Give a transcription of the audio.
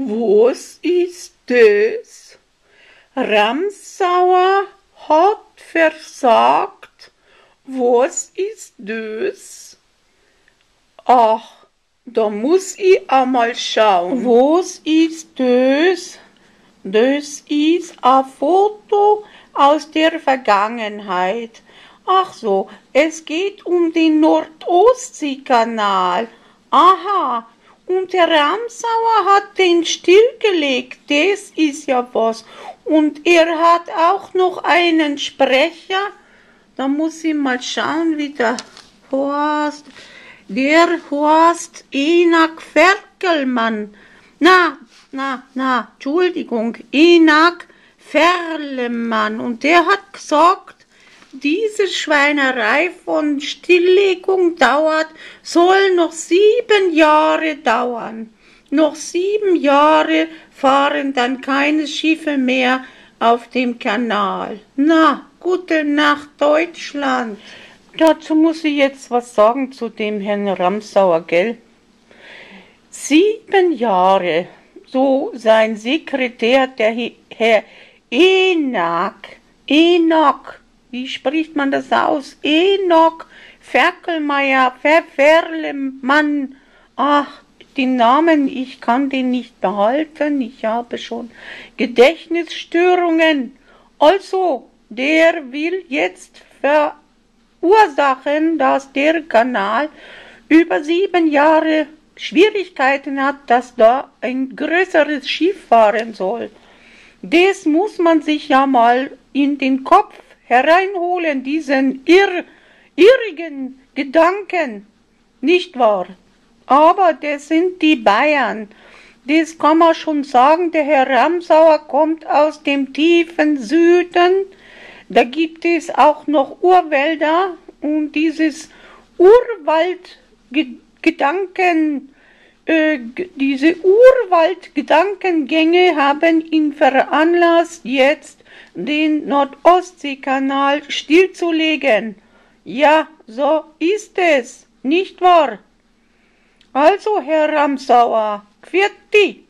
Was ist das? Ramsauer hat versagt. Was ist das? Ach, da muss ich einmal schauen. Was ist das? Das ist ein Foto aus der Vergangenheit. Ach so, es geht um den Nordostseekanal. Aha, und der Ramsauer hat den stillgelegt, das ist ja was. Und er hat auch noch einen Sprecher. Da muss ich mal schauen, wie der Horst, der Horst Enak Ferkelmann. Na, na, na, Entschuldigung, Enak Ferlemann. Und der hat gesagt, diese Schweinerei von Stilllegung dauert, soll noch sieben Jahre dauern. Noch sieben Jahre fahren dann keine Schiffe mehr auf dem Kanal. Na, gute Nacht, Deutschland. Dazu muss ich jetzt was sagen zu dem Herrn Ramsauer, gell? Sieben Jahre, so sein Sekretär, der Herr Enak, Enoch, wie spricht man das aus? Enoch Ferkelmeier, Verferlemann. Ach, den Namen, ich kann den nicht behalten. Ich habe schon Gedächtnisstörungen. Also, der will jetzt verursachen, dass der Kanal über sieben Jahre Schwierigkeiten hat, dass da ein größeres Schiff fahren soll. Das muss man sich ja mal in den Kopf hereinholen, diesen irr, irrigen Gedanken, nicht wahr? Aber das sind die Bayern. Das kann man schon sagen, der Herr Ramsauer kommt aus dem tiefen Süden. Da gibt es auch noch Urwälder und dieses Urwaldgedanken, äh, diese Urwaldgedankengänge haben ihn veranlasst, jetzt den Nordostseekanal stillzulegen. Ja, so ist es, nicht wahr? Also, Herr Ramsauer, Quirti!